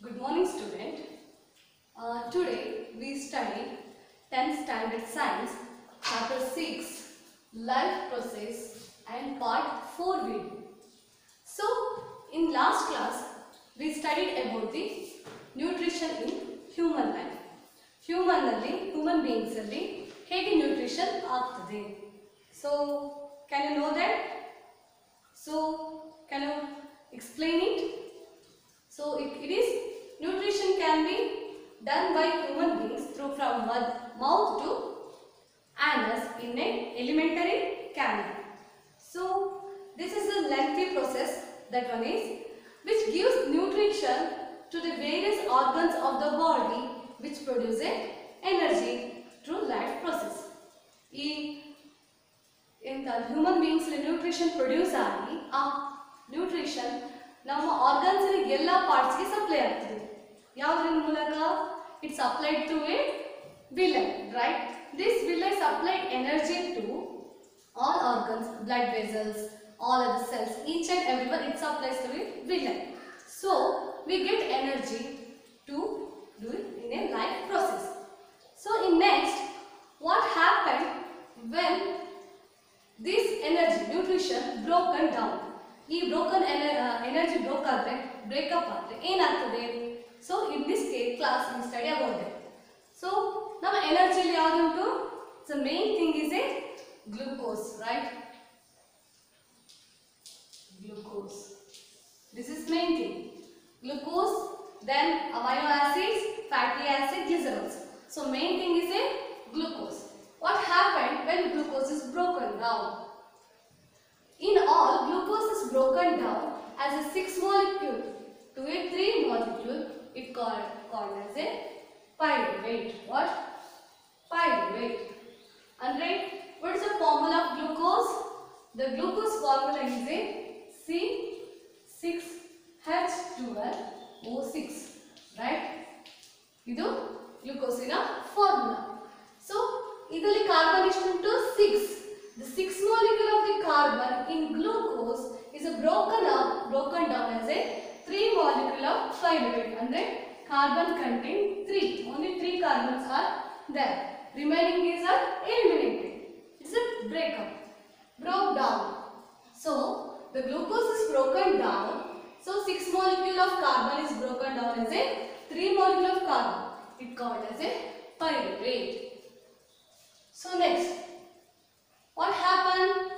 Good morning student. Uh, today we study 10th standard science chapter 6 life process and part 4 video. So in last class we studied about the nutrition in human life. Human ಅಲ್ಲಿ human beings ಅಲ್ಲಿ ಹೇಗೆ nutrition ಆಗ್ತದೆ so can you know that so can you explain it So it, it is nutrition can be done by human beings through from mouth mouth to anus in a elementary canal. So this is a lengthy process that one is which gives nutrition to the various organs of the body which produce a energy through life process. ಈ ಎಂತ human beings nutrition produce ಆಗಿ ಆ nutrition ನಮ್ಮ organs ಎಲ್ಲ ಪಾರ್ಟ್ಸ್ಗೆ supply ಆಗ್ತದೆ ಯಾವುದರ ಮೂಲಕ it supplied to A ವಿಲೈ write this ವಿಲೈ supplied energy to all organs blood vessels all other cells each and every one it supplies to it ವಿಲೈ so we get energy to do it in a life process. So in next, what happened when this energy, nutrition broken down? ಈ broken energy broke ಆದರೆ breakup ಆದರೆ ಏನಾಗ್ತದೆ so in this case, class we study about it. So now energy yavudu? The main thing is a glucose, right? Glucose. This is main thing. Glucose, then amino acids, fatty acid, glycerols. So main thing is a glucose. What happened when glucose is broken down? In all, glucose is broken down as a 6 molecule to a 3 molecule It called called as a pyruvate. What? Pyruvate. and right What is the formula of glucose? The glucose formula is a C6H12O6. Right? ಇದು ಗ್ಲುಕೋಸಿನ formula so ಇದರಲ್ಲಿ carbon to six The six molecule of the carbon in glucose is a broken up, broken down as a 3 molecule of pyruvate then carbon containing 3. Only 3 carbons are there. Remaining these are eliminated. It's a breakup. Broke down. So, the glucose is broken down. So, 6 molecule of carbon is broken down as a 3 molecule of carbon. It called as a pyruvate. So, next. What happen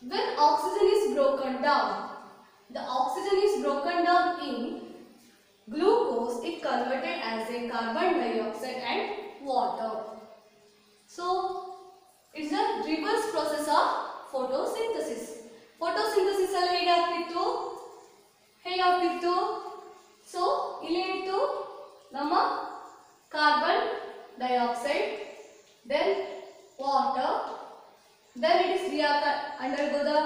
When oxygen is broken down, The oxygen is broken down in glucose. It converted as a carbon dioxide and water. So it's a reverse process of photosynthesis. Photosynthesis ಅಲ್ಲಿ ಹೇಗಾಗ್ತಿತ್ತು ಹೇಗಾಗ್ತಿತ್ತು so ಇಲ್ಲಿ ಇತ್ತು ನಮ್ಮ carbon dioxide then water then it is ರಿಯಾಕ undergo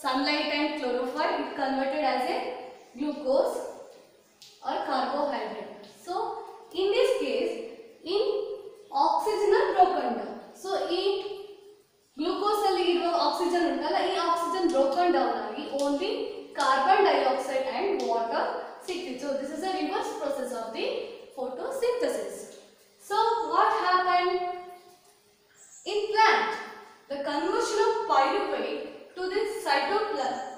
The sunlight and chlorophyll it converted as a glucose or carbohydrate. So in this case, in oxygen are broken down. So in glucose ಅಲ್ಲಿ ಇರುವ oxygen ಉಂಟಲ್ಲ ಈ oxygen broken down ಆಗಿ only carbon dioxide and water ಸಿಕ್ತಿತ್ತು this is a reverse process of the photosynthesis so what happen in plant the conversion of pyruvate To the cytoplasm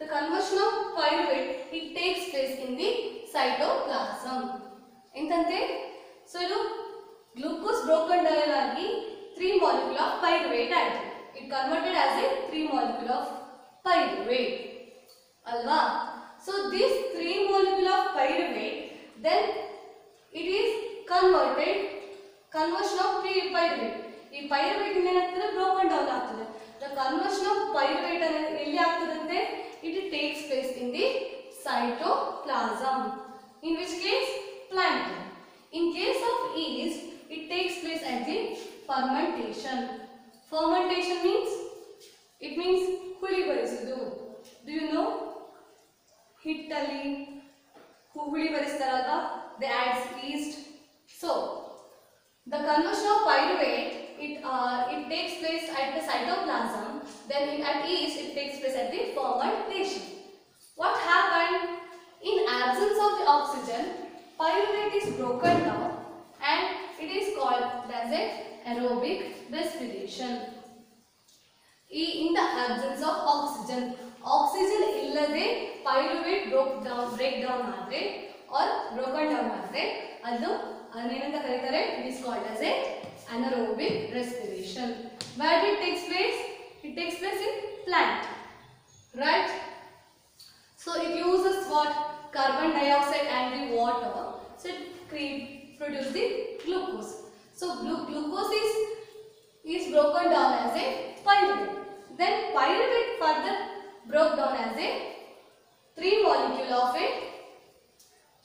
The conversion of pyruvate it takes place in the cytoplasm. ಎಂತಂತೆ so ಇದು glucose broken down ಆಗಿ three molecule of pyruvate ಆಯ್ತು it converted as a three molecule of pyruvate ಅಲ್ವಾ so this three molecule of pyruvate then it is converted conversion of pyruvate ಈ pyruvate ಏನಾಗ್ತದೆ broken down ಆಗ್ತದೆ the conversion of pyruvate ಎಲ್ಲಿ ಆಗ್ತದಂತೆ it takes place in the cytoplasm. In which case? Plankton. In case of yeast, it takes place at the fermentation. Fermentation means? It means ಹುಳಿ ಬರಿಸುವುದು. Do you know? ಹಿಟ್ಟಲ್ಲಿ ಹುಳಿ ಬರಿಸ್ತಾರಲ್ವಾ they adds yeast so The conversion of pyruvate it uh, it takes place at the cytoplasm. Then in, at yeast it takes place at the fermentation. What happened in absence of the oxygen, pyruvate is broken down and it is called as a aerobic respiration. ಈ ಇನ್ the absence of oxygen oxygen ಇಲ್ಲದೆ pyruvate broke down break down ಆದ್ರೆ R broken down ಆದ್ರೆ ಅದು ಅದನ್ನೇನಂತ ಕರೀತಾರೆ it is called as A anaerobic respiration. Where it takes place? It takes place in plant. Right? So it uses what? Carbon dioxide and the water. So it create, the glucose. So glucose is, is broken down as a pyruvate. Then pyruvate further broke down as a three molecule of a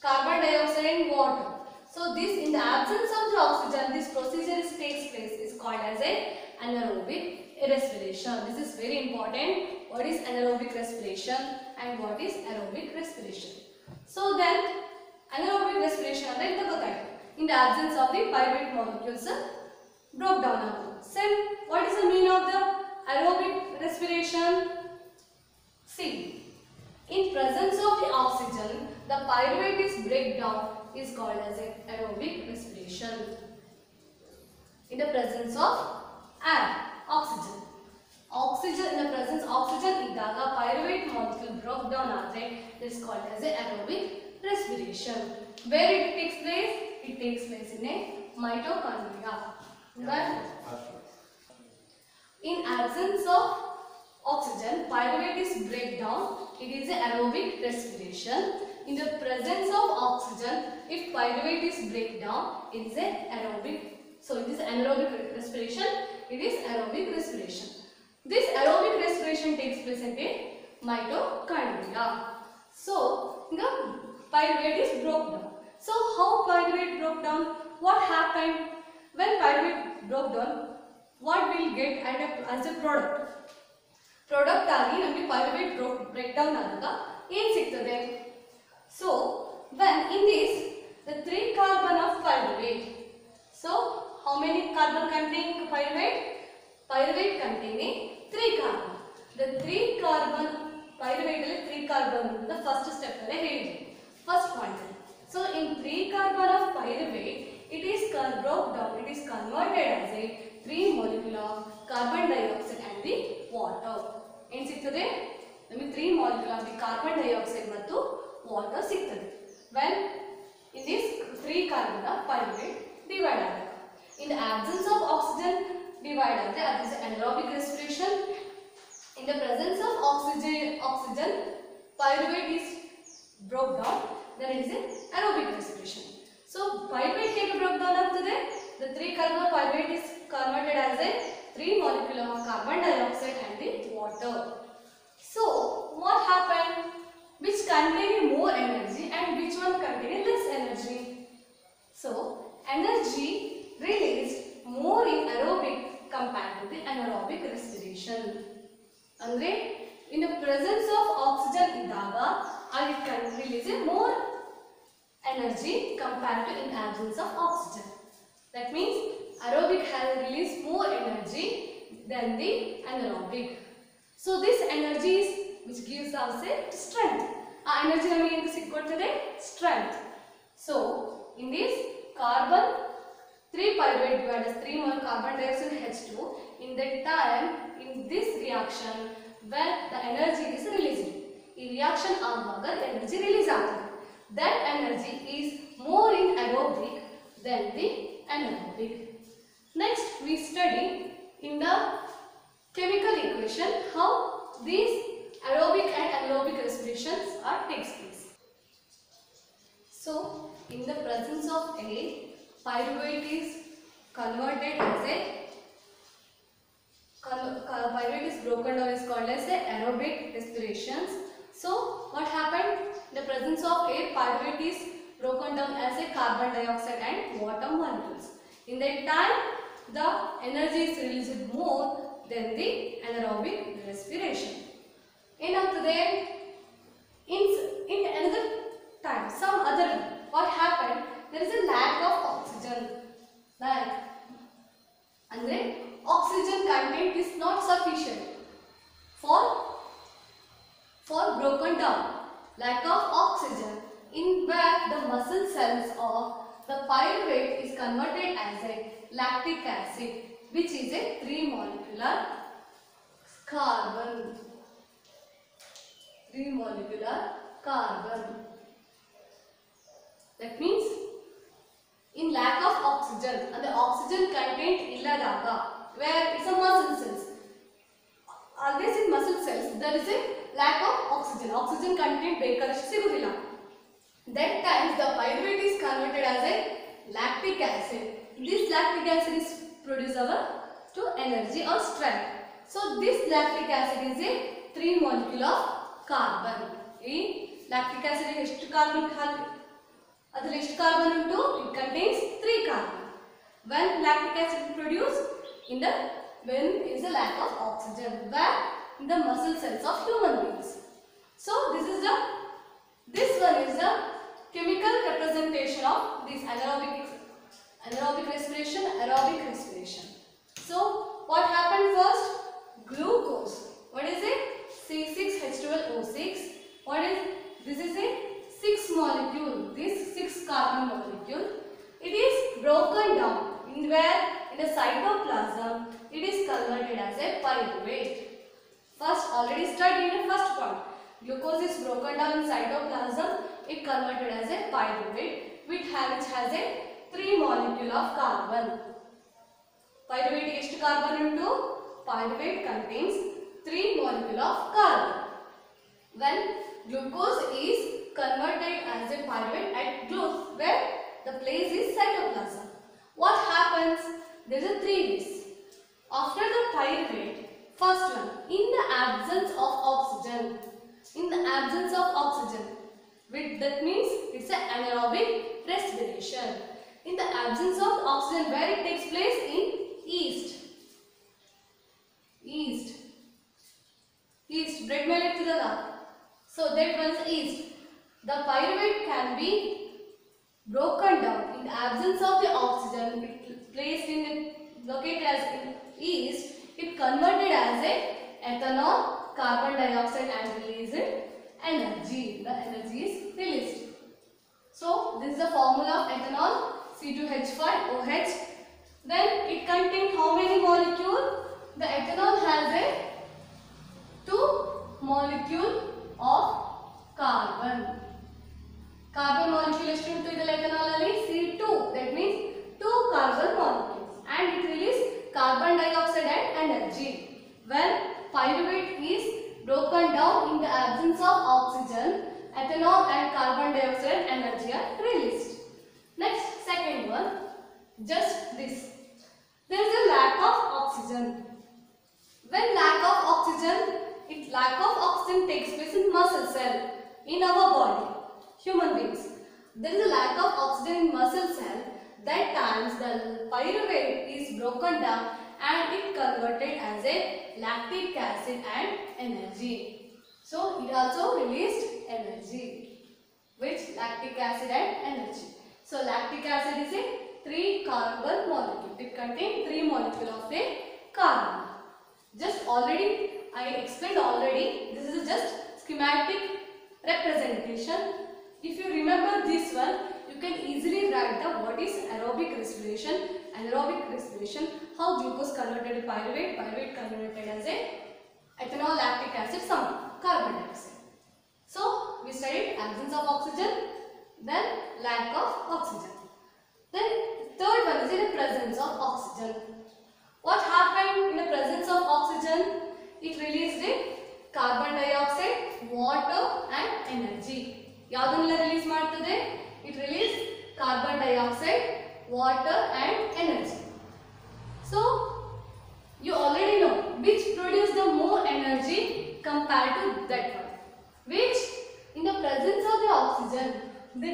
carbon dioxide and water. So this in the absence of the oxygen respiration. This is very important. What is anaerobic respiration and what is aerobic respiration? So then anaerobic respiration ಅಂದ್ರೆ ಇಂತ ಗೊತ್ತಾಯ್ತು. In the absence of the pyruvate molecules uh, broke down. ಆಗೋದು. Same. What is the meaning of the aerobic respiration? See. In presence of the oxygen, the pyruvate is breakdown is called as a aerobic respiration. In the presence of air, is called as aerobic respiration. Where it takes place? It takes place in a mitochondria. Right? In absence of oxygen, pyruvate is breakdown. It is aerobic respiration. In the presence of oxygen, if pyruvate is breakdown, it is aerobic. So it is anaerobic respiration. It is aerobic respiration. This aerobic respiration takes place in a mitochondria. So the pyruvate is broke down. So how pyruvate broke down? What happened when pyruvate broke down? What we'll get at a, as a product? Product ಆಗಿ ನಮಗೆ pyruvate break down ಆದಾಗ ಏನು ಸಿಗ್ತದೆ so when in this the three carbon of pyruvate so how many carbon containing pyruvate pyruvate containing three carbon the three carbon pyruvate ಅಲ್ಲಿ three carbon ಅಂತ first step ಅಲ್ಲೇ ಹೇಳಿದ್ವಿ first point so in three carbon of pyruvate it is broke down it is converted as a three molecule of carbon dioxide and the water ಏನ್ ಸಿಗ್ತದೆ? ನಮಗೆ three molecule of the carbon dioxide ಮತ್ತು water ಸಿಗ್ತದೆ. When in this three carbon of pyruvate divide ಆಗುತ್ತೆ in the absence of oxygen divide ಆಗುತ್ತೆ ಅದು is anaerobic respiration In the presence of oxygen, oxygen pyruvate is broke down, then it is an aerobic respiration. So pyruvate here broke down after that, the three carbon pyruvate is converted as a three molecule of carbon dioxide and the water. So what happened? Which contains more energy and which one contains less energy? So energy released more in aerobic compared to the anaerobic respiration. ಅಂದ್ರೆ in the presence of oxygen ಇದ್ದಾಗ I can release a more energy compared to in absence of oxygen. That means aerobic has released more energy than the anaerobic. So this energy is which gives us a strength. ಆ energy ನಮಗೆ ಏನು ಸಿಕ್ಕೊಡ್ತದೆ strength so in this carbon 3 pyruvate divided as 3 mole carbon dioxide H2 in that time in this reaction when the energy is released ಈ reaction ಆಗುವಾಗ energy release ಆಗ್ತದೆ that energy is more in aerobic than the anaerobic next we study in the chemical equation how these aerobic and anaerobic respirations are takes place so, in the presence of air, Pyruvate is converted as a pyruvate is broken down is called as the aerobic respirations. So what happened? The presence of air pyruvate is broken down as a carbon dioxide and water molecules. In that time, the energy is released more than the anaerobic respiration. In after that, in, in another time, some other, what happened? There is a lack of oxygen. Like, ಅಂದ್ರೆ oxygen content is not sufficient for, for broken down. Lack of oxygen in where the muscle cells of the pyruvate is converted as a lactic acid which is a 3 molecular carbon. 3 molecular carbon. That means in lack of oxygen and the oxygen content illadaga where it's a muscle cells always in muscle cells there is a lack of oxygen oxygen content ಬೇಕಾದಷ್ಟು ಸಿಗುವುದಿಲ್ಲ that times the pyruvate is converted as a lactic acid this lactic acid is produce our to energy or strength so this lactic acid is a three molecule of carbon ಈ lactic acid ಎಷ್ಟು carbon ಅದು ಎಷ್ಟು carbon ಉಂಟು it contains three carbon when lactic acid produce in the when is the lack of oxygen ವ್ಯಾಕ್ in the muscle cells of human beings so this this one is the chemical representation of this anaerobic anaerobic respiration aerobic respiration. So what happened first? Glucose. What is it? C6h12o6 what is this is it? 6 molecule, this 6 carbon molecule, it is broken down in where in the cytoplasm it is converted as a pyruvate. First already studied in the first part. Glucose is broken down in cytoplasm, it converted as a pyruvate which has, has a 3 molecule of carbon. Pyruvate is carbon into pyruvate contains 3 molecule of carbon. When glucose is converted as a pyruvate at growth where the place is cytoplasm. What happens? There are three ways. After the pyruvate, first one, in the absence of oxygen, in the absence of oxygen, with, that means it's an anaerobic respiration. In the absence of oxygen, where it takes place? In yeast. Yeast. Yeast. Bread melek to the lab. So that one's yeast. The pyruvate can be broken down in the absence of the oxygen. It placed in the, located as in yeast. It converted as a ethanol, carbon dioxide and released energy. The energy is released. So this is the formula of ethanol C2H5OH. Then it contains how many molecule? The ethanol has a two molecule of carbon. Carbon molecule is to the ethanol allyl C2 that means 2 carbon molecules and it releases carbon dioxide and energy. When pyruvate is broken down in the absence of oxygen, ethanol and carbon dioxide energy are released. Next second one, just this. There is a lack of oxygen. When lack of oxygen, if lack of oxygen takes place in muscle cell in our body human beings. There is a lack of oxygen in muscle cell. That times the pyruvate is broken down and it converted as a lactic acid and energy. So it also released energy, which lactic acid and energy. So lactic acid is a three carbon molecule. It contains three molecule of a carbon. Just already, I explained already, this is just schematic representation. If you remember this one, you can easily write the what is aerobic respiration, anaerobic respiration, how glucose converted to pyruvate, pyruvate converted as a ethanol, lactic acid, some carbon dioxide. So, we studied absence of oxygen, then lack of oxygen.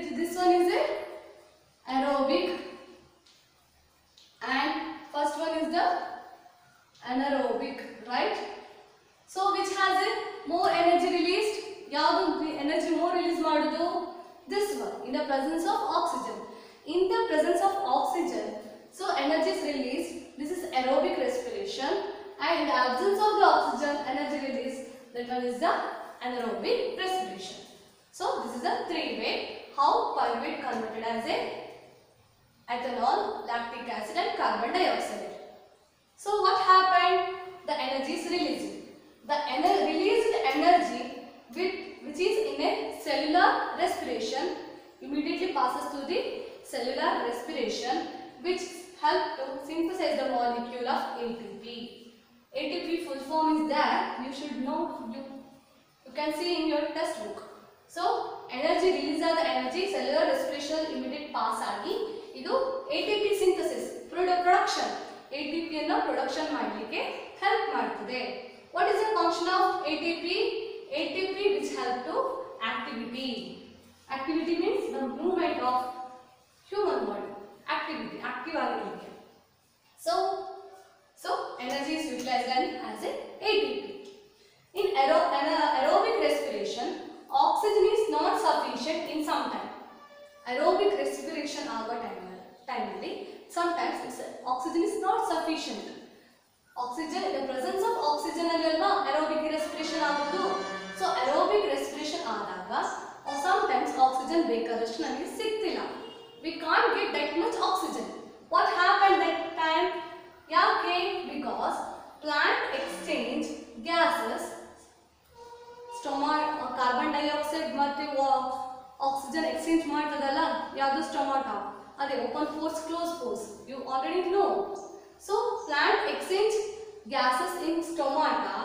this, this one is a aerobic and first one is the anaerobic right so which has a more energy released ಯಾವುದು energy more release ಮಾಡುದು this one in the presence of oxygen in the presence of oxygen so energy is released this is aerobic respiration and in the absence of the oxygen energy release that one is the anaerobic respiration So this is a three way how pyruvate converted as a ethanol, lactic acid and carbon dioxide. So what happened? The energy is released. The ener- released energy with, which is in a cellular respiration immediately passes to the cellular respiration which help to synthesize the molecule of ATP. ATP full form is that you should know you you can see in your textbook. So energy release ಆದ energy cellular respiration immediate pass ಆಗಿ ಇದು ATP synthesis production ATP ಅನ್ನು production ಮಾಡಲಿಕ್ಕೆ help ಮಾಡ್ತದೆ. What is the function of ATP? ATP which help to activity. Activity means the movement of human body. Activity, active ಆಗಲಿಕ್ಕೆ. So, so energy is utilized as a ATP. In aero- ana- aerobic respiration, oxygen is not sufficient in some time. Aerobic respiration ಆಗೋ ಟೈಮಲ್ಲಿ ಟೈಮಲ್ಲಿ sometimes it's oxygen is not sufficient. Oxygen, the presence of oxygen ಅಲ್ಲಿ ಅಲ್ವಾ aerobic respiration ಆಗೋದು. So aerobic respiration ಆದಾಗ or sometimes oxygen ಬೇಕಾದಷ್ಟು ನಮಗೆ ಸಿಗ್ತಿಲ್ಲ. We can't get that much oxygen. What happened that time? ಯಾಕೆ? Because plant exchange gases ಸ್ಟೊಮಾ carbon dioxide ಮತ್ತೆ oxygen exchange ಮಾಡ್ತದಲ್ಲ ಯಾವುದು ಸ್ಟೊಮಾಟಾ ಅದೇ open force close force you already no so plant exchange gases in stomata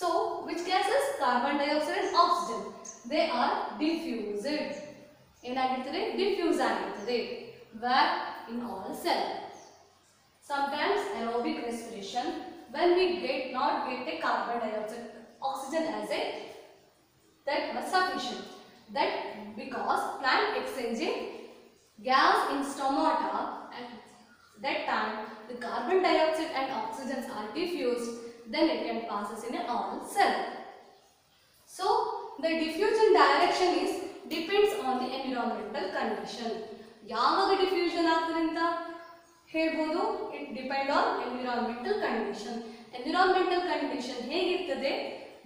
so which gases carbon dioxide and oxygen they are diffused ಏನಾಗಿರ್ತದೆ diffuse ಆಗಿರ್ತದೆ where in all cell sometimes aerobic respiration when we get not get a carbon dioxide oxygen as a that was sufficient that because plant exchanging gas in stomata at that time the carbon dioxide and oxygens are diffused then it can passes in a all cell so the diffusion direction is depends on the environmental condition ಯಾವಾಗ diffusion ಆಗ್ತದೆ ಅಂತ ಹೇಳ್ಬೋದು it depend on environmental condition environmental condition ಹೇಗಿರ್ತದೆ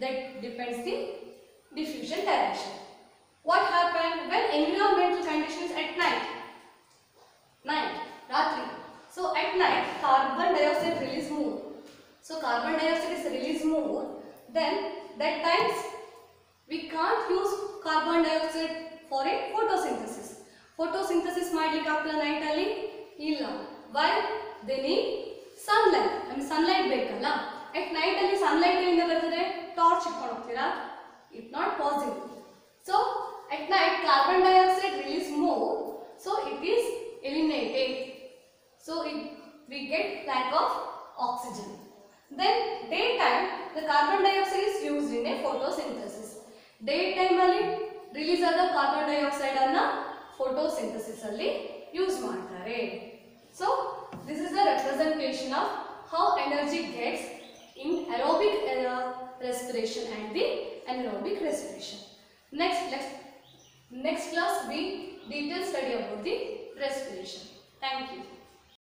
that depends the diffusion direction what happen when environmental conditions at night night ರಾತ್ರಿ so at night carbon dioxide release more so carbon dioxide is release more then that times we can't use carbon dioxide for a photosynthesis photosynthesis ಮಾಡ್ಲಿಕ್ಕೆ ಆಗ್ತದ night ಅಲ್ಲಿ ಇಲ್ಲ why they need sunlight ನಮಗೆ sunlight ಬೇಕಲ್ಲ at night ಅಲ್ಲಿ sunlight ಎಲ್ಲಿಂದ ಬರ್ತದೆ torch ಇಟ್ಕೊಂಡು ಹೋಗ್ತೀರಾ it not possible so at night carbon dioxide release more so it is eliminated So it, we get lack of oxygen. Then daytime the carbon dioxide is used in a photosynthesis. Daytime ಅಲ್ಲಿ release ಆದ carbon dioxide ಅನ್ನ photosynthesis ಅಲ್ಲಿ use ಮಾಡ್ತಾರೆ so this is the representation of how energy gets in aerobic uh, respiration and the anaerobic respiration. Next, next, next class we detail study about the respiration. Thank you.